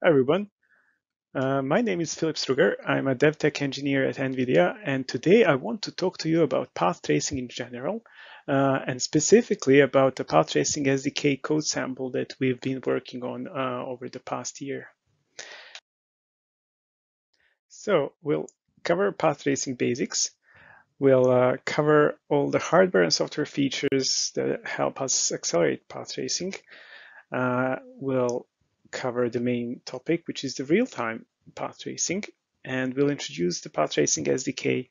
Hi everyone. Uh, my name is Filip Strugar. I'm a DevTech engineer at NVIDIA, and today I want to talk to you about path tracing in general, uh, and specifically about the path tracing SDK code sample that we've been working on uh, over the past year. So we'll cover path tracing basics. We'll uh, cover all the hardware and software features that help us accelerate path tracing. Uh, we'll cover the main topic, which is the real-time path tracing, and we'll introduce the path tracing SDK,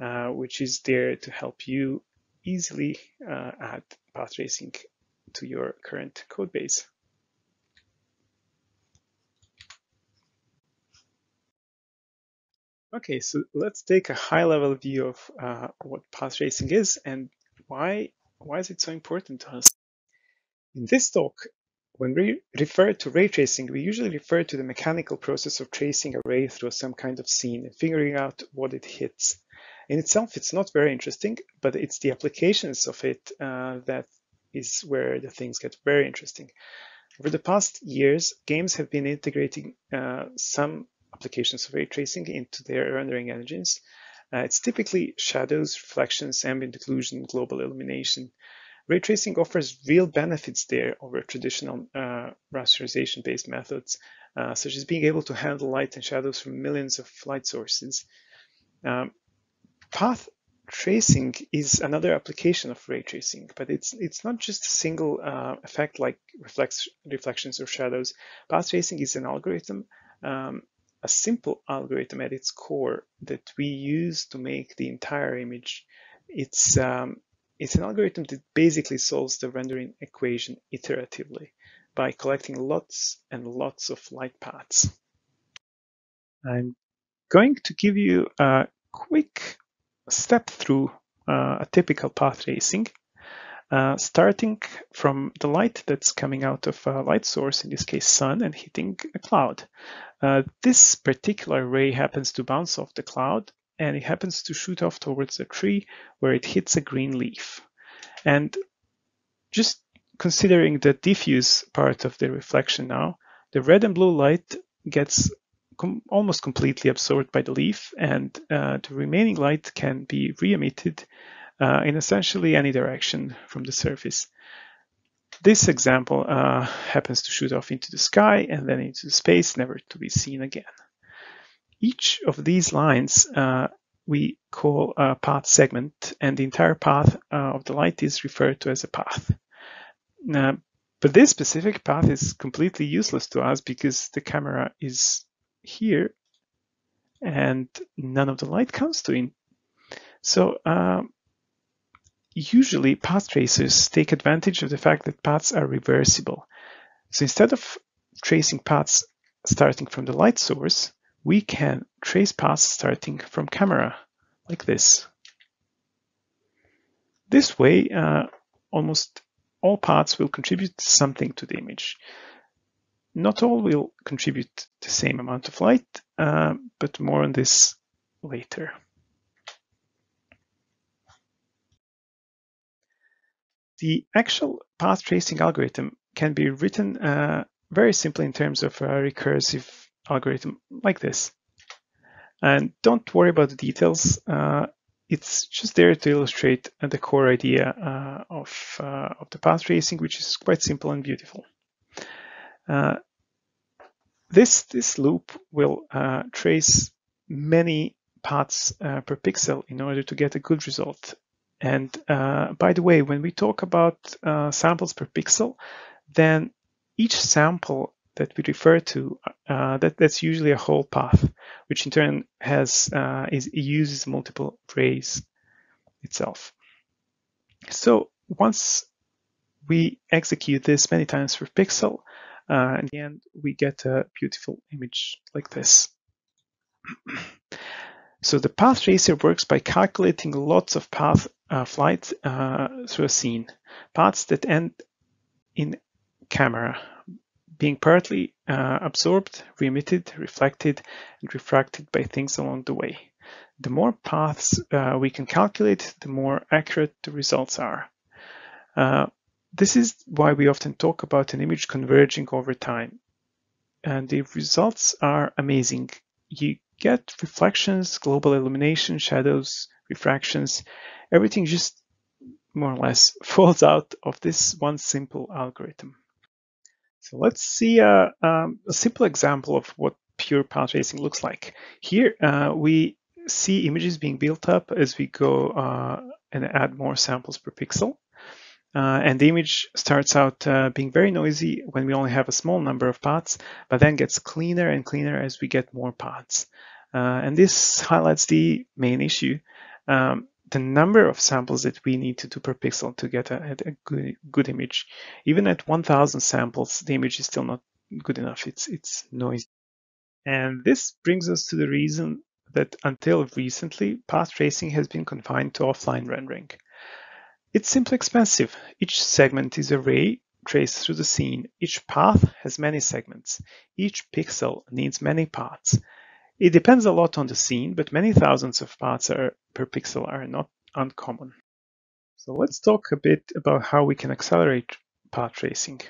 uh, which is there to help you easily uh, add path tracing to your current code base. Okay, so let's take a high-level view of uh, what path tracing is and why why is it so important to us. In this talk, when we refer to ray tracing, we usually refer to the mechanical process of tracing a ray through some kind of scene and figuring out what it hits. In itself, it's not very interesting, but it's the applications of it uh, that is where the things get very interesting. Over the past years, games have been integrating uh, some applications of ray tracing into their rendering engines. Uh, it's typically shadows, reflections, ambient occlusion, global illumination, Ray tracing offers real benefits there over traditional uh, rasterization-based methods, uh, such as being able to handle light and shadows from millions of light sources. Um, path tracing is another application of ray tracing, but it's it's not just a single uh, effect like reflex, reflections or shadows. Path tracing is an algorithm, um, a simple algorithm at its core that we use to make the entire image. It's um, it's an algorithm that basically solves the rendering equation iteratively by collecting lots and lots of light paths. I'm going to give you a quick step through uh, a typical path tracing, uh, starting from the light that's coming out of a light source, in this case sun, and hitting a cloud. Uh, this particular ray happens to bounce off the cloud and it happens to shoot off towards a tree where it hits a green leaf. And just considering the diffuse part of the reflection now, the red and blue light gets com almost completely absorbed by the leaf and uh, the remaining light can be re-emitted uh, in essentially any direction from the surface. This example uh, happens to shoot off into the sky and then into space, never to be seen again. Each of these lines uh, we call a path segment, and the entire path uh, of the light is referred to as a path. Now, but this specific path is completely useless to us because the camera is here and none of the light comes to it. So um, usually path tracers take advantage of the fact that paths are reversible. So instead of tracing paths starting from the light source, we can trace paths starting from camera, like this. This way, uh, almost all paths will contribute something to the image. Not all will contribute the same amount of light, uh, but more on this later. The actual path tracing algorithm can be written uh, very simply in terms of a recursive algorithm like this. And don't worry about the details. Uh, it's just there to illustrate the core idea uh, of, uh, of the path tracing, which is quite simple and beautiful. Uh, this, this loop will uh, trace many paths uh, per pixel in order to get a good result. And by the way, when we talk about samples per pixel, then each sample that we refer to, uh, that, that's usually a whole path, which in turn has uh, is uses multiple rays itself. So once we execute this many times per pixel, uh, in the end we get a beautiful image like this. so the path tracer works by calculating lots of path uh, flights uh, through a scene, paths that end in camera being partly uh, absorbed, re-emitted, reflected, and refracted by things along the way. The more paths uh, we can calculate, the more accurate the results are. Uh, this is why we often talk about an image converging over time. and the results are amazing. You get reflections, global illumination, shadows, refractions, everything just more or less falls out of this one simple algorithm. So let's see a, um, a simple example of what pure path tracing looks like. Here uh, we see images being built up as we go uh, and add more samples per pixel. Uh, and the image starts out uh, being very noisy when we only have a small number of paths, but then gets cleaner and cleaner as we get more paths. Uh, and this highlights the main issue. Um, the number of samples that we need to do per pixel to get a, a good, good image. Even at 1000 samples, the image is still not good enough. It's, it's noisy. And this brings us to the reason that until recently, path tracing has been confined to offline rendering. It's simply expensive. Each segment is a ray traced through the scene. Each path has many segments. Each pixel needs many paths. It depends a lot on the scene, but many thousands of paths are, per pixel are not uncommon. So let's talk a bit about how we can accelerate path tracing.